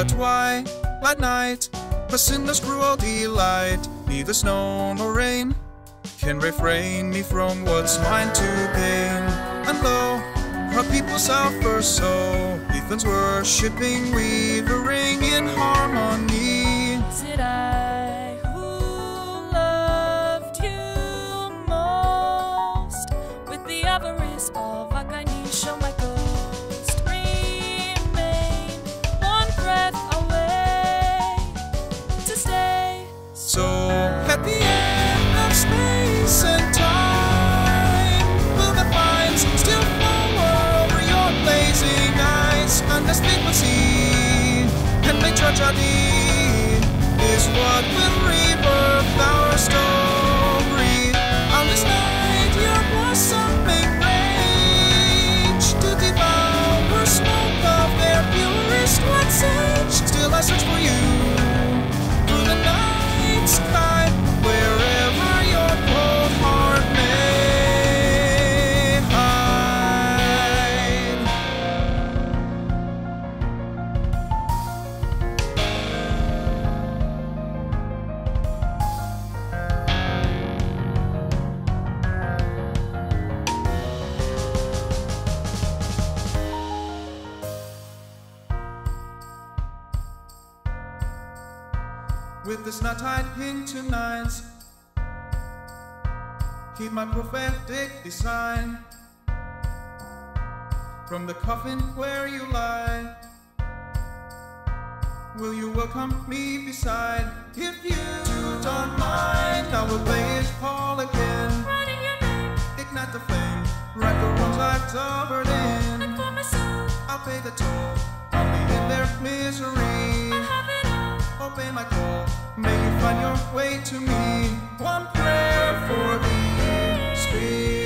But why, at night, must in this cruel delight, neither snow nor rain can refrain me from what's mine to gain? And lo, our people suffer so, heathens worshipping, we ring in heart. Tragedy is what will With this knot tied into nines, keep my prophetic design from the coffin where you lie. Will you welcome me beside? If you don't mind, I will play it call again. Writing your name Ignite the flame, right the wrongs I've covered and in. for myself, I'll pay the toll, only in their misery. Obey my may you find your way to me. One prayer for thee, spirits,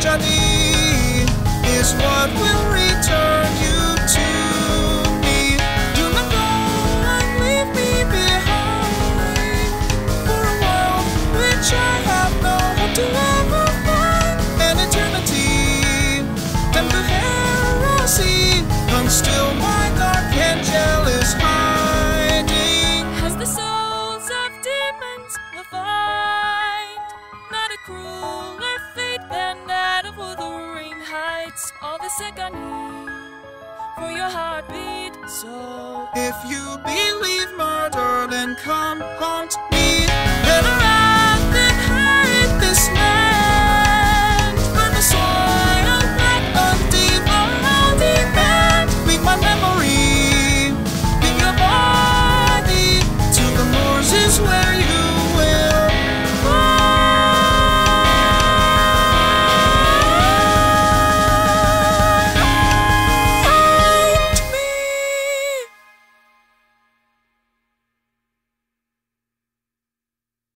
tragedy is what will agony for your heartbeat. So If you believe murder, then come haunt me.